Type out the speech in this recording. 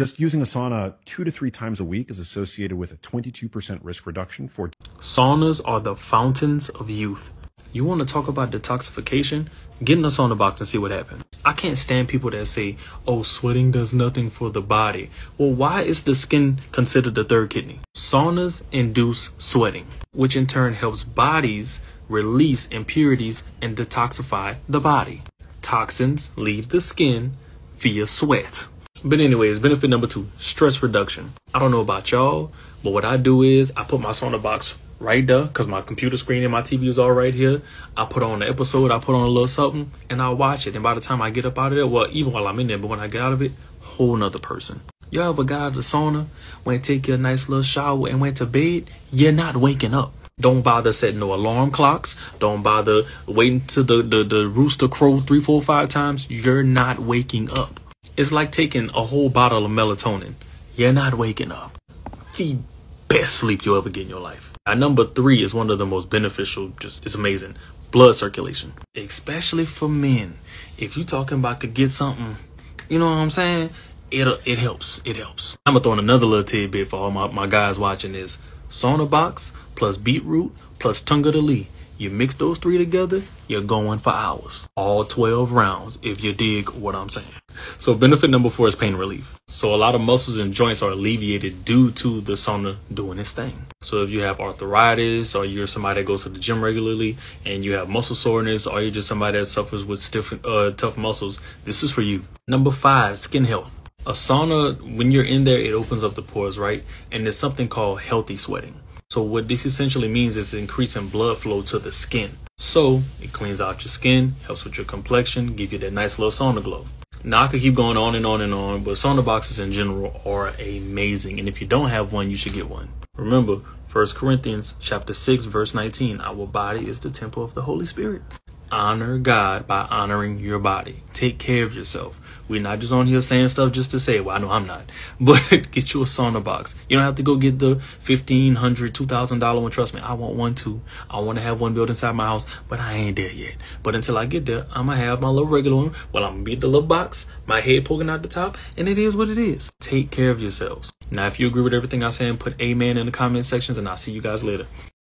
Just using a sauna two to three times a week is associated with a 22% risk reduction for Saunas are the fountains of youth. You want to talk about detoxification? Get in a sauna box and see what happens. I can't stand people that say, oh, sweating does nothing for the body. Well, why is the skin considered the third kidney? Saunas induce sweating, which in turn helps bodies release impurities and detoxify the body. Toxins leave the skin via sweat. But anyways, benefit number two, stress reduction. I don't know about y'all, but what I do is I put my sauna box right there because my computer screen and my TV is all right here. I put on the episode, I put on a little something, and I watch it. And by the time I get up out of there, well, even while I'm in there, but when I get out of it, whole nother person. Y'all ever got out of the sauna, went take your nice little shower and went to bed? You're not waking up. Don't bother setting no alarm clocks. Don't bother waiting to the, the, the rooster crow three, four, five times. You're not waking up. It's like taking a whole bottle of melatonin. You're not waking up. The best sleep you'll ever get in your life. At number three is one of the most beneficial, just it's amazing. Blood circulation. Especially for men. If you talking about could get something, you know what I'm saying? It it helps. It helps. I'm gonna throw in another little tidbit for all my, my guys watching this. Sauna box plus beetroot plus Tongkat Ali you mix those three together, you're going for hours. All 12 rounds, if you dig what I'm saying. So benefit number four is pain relief. So a lot of muscles and joints are alleviated due to the sauna doing its thing. So if you have arthritis or you're somebody that goes to the gym regularly and you have muscle soreness or you're just somebody that suffers with stiff, uh, tough muscles, this is for you. Number five, skin health. A sauna, when you're in there, it opens up the pores, right? And there's something called healthy sweating. So what this essentially means is increasing blood flow to the skin. So it cleans out your skin, helps with your complexion, give you that nice little sauna glow. Now I could keep going on and on and on, but sauna boxes in general are amazing. And if you don't have one, you should get one. Remember, 1 Corinthians chapter 6, verse 19, our body is the temple of the Holy Spirit honor God by honoring your body. Take care of yourself. We're not just on here saying stuff just to say, well, I know I'm not, but get you a sauna box. You don't have to go get the $1,500, $2,000 one. Trust me, I want one too. I want to have one built inside my house, but I ain't there yet. But until I get there, I'm going to have my little regular one. Well, I'm going to get the little box, my head poking out the top, and it is what it is. Take care of yourselves. Now, if you agree with everything I say, put amen in the comment sections, and I'll see you guys later.